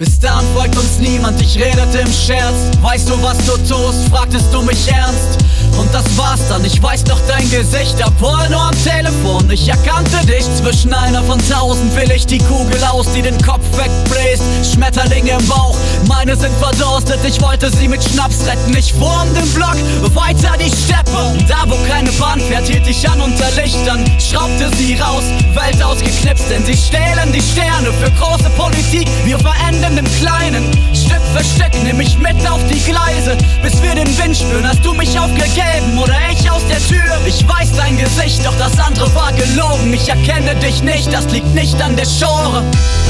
Bis dahin folgt uns niemand, ich redete im Scherz. Weißt du, was du tust? Fragtest du mich ernst? Und das war's dann, ich weiß doch dein Gesicht, obwohl nur am Telefon. Ich erkannte dich, zwischen einer von tausend will ich die Kugel aus, die den Kopf wegbläst. Schmetterlinge im Bauch, meine sind verdurstet, ich wollte sie mit Schnaps retten. Ich fuhr um den Block, weiter die Steppe. Da wo keine Bahn fährt, hielt ich an unter Lichtern, schraubte sie raus, Welt ausgeknipst, denn sie stehlen die Sterne für große Politik. Wir verenden im Kleinen, Stück für Stück, nimm mich mit auf die Gleise, bis wir den Wind spüren. Hast du mich aufgegeben oder ich aus der Tür? Ich weiß dein Gesicht, doch das andere war gelogen. Ich erkenne dich nicht, das liegt nicht an der Schore.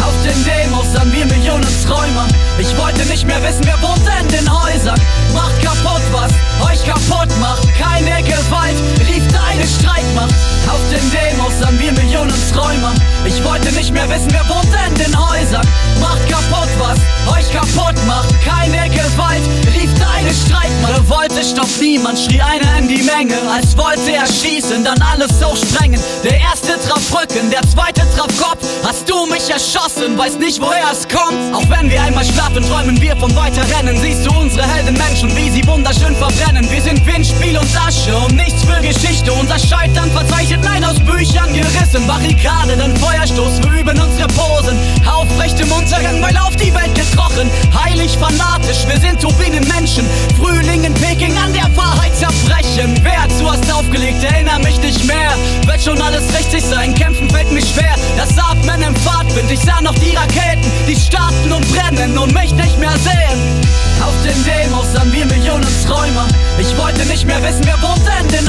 Auf den Demos sahen wir Millionen Träumer. Ich wollte nicht mehr wissen, wer wohnt in den Häusern. Macht kaputt, was euch kaputt macht. Keine Gewalt, rief deine Streikmacht. Auf den Demos sahen wir Millionen Träumer. Ich wollte nicht mehr wissen, wer wohnt in den niemand, schrie einer in die Menge. Als wollte er schießen, dann alles hochsprengen. Der erste traf Rücken, der zweite traf Kopf. Hast du mich erschossen, weiß nicht woher es kommt. Auch wenn wir einmal schlafen, träumen wir vom Weiterrennen. Siehst du unsere Heldenmenschen, wie sie wunderschön verbrennen. Wir sind Wind, Spiel und Asche und nichts für Geschichte. Unser Scheitern verzeichnet, nein, aus Büchern gerissen. Barrikade, dann Feuerstoß, wir üben unsere Posen. Aufrecht im Untergang, weil auf die Welt gekrochen. Heilig, fanatisch, wir sind starten und mich nicht mehr sehen. Auf den Demos sahen wir Millionen Träumer. Ich wollte nicht mehr wissen, wer wohnt in den Häusern.